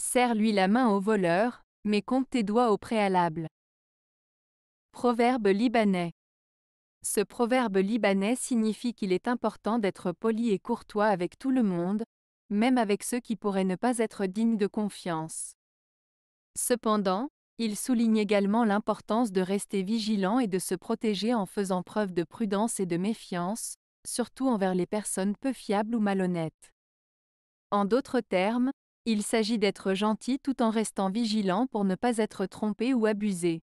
Serre-lui la main au voleur, mais compte tes doigts au préalable. Proverbe libanais. Ce proverbe libanais signifie qu'il est important d'être poli et courtois avec tout le monde, même avec ceux qui pourraient ne pas être dignes de confiance. Cependant, il souligne également l'importance de rester vigilant et de se protéger en faisant preuve de prudence et de méfiance, surtout envers les personnes peu fiables ou malhonnêtes. En d'autres termes, il s'agit d'être gentil tout en restant vigilant pour ne pas être trompé ou abusé.